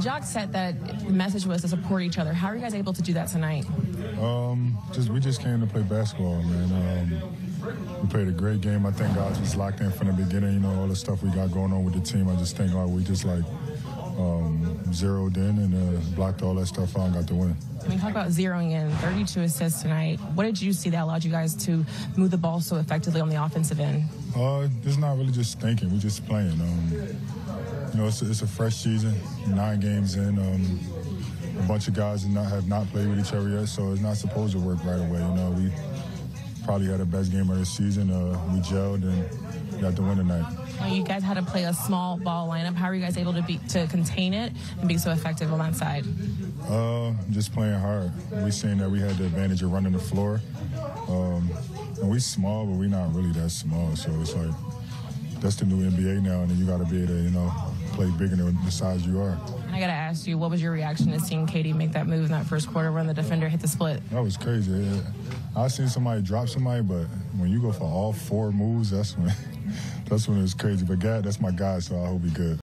Jacque said that the message was to support each other. How are you guys able to do that tonight? Um, just we just came to play basketball, man. Um, we played a great game. I think guys was locked in from the beginning. You know all the stuff we got going on with the team. I just think like we just like um, zeroed in and uh, blocked all that stuff out and got the win. I mean, talk about zeroing in 32 assists tonight. What did you see that allowed you guys to move the ball so effectively on the offensive end? Uh, it's not really just thinking. We're just playing. Um, you know, it's a, it's a, fresh season, nine games in. Um, a bunch of guys have not, have not played with each other yet, so it's not supposed to work right away. You know, we probably had the best game of the season. Uh, we gelled and got the win tonight. You guys had to play a small ball lineup. How are you guys able to be to contain it and be so effective on that side? Uh, just playing hard. We seen that we had the advantage of running the floor. Um, and we small, but we're not really that small. So it's like that's the new NBA now, and then you got to be able to, you know, play bigger than the size you are. And I got to ask you, what was your reaction to seeing KD make that move in that first quarter when the defender hit the split? That was crazy. I seen somebody drop somebody, but when you go for all four moves, that's when that's when it's crazy. But God, that's my guy, so I hope he good.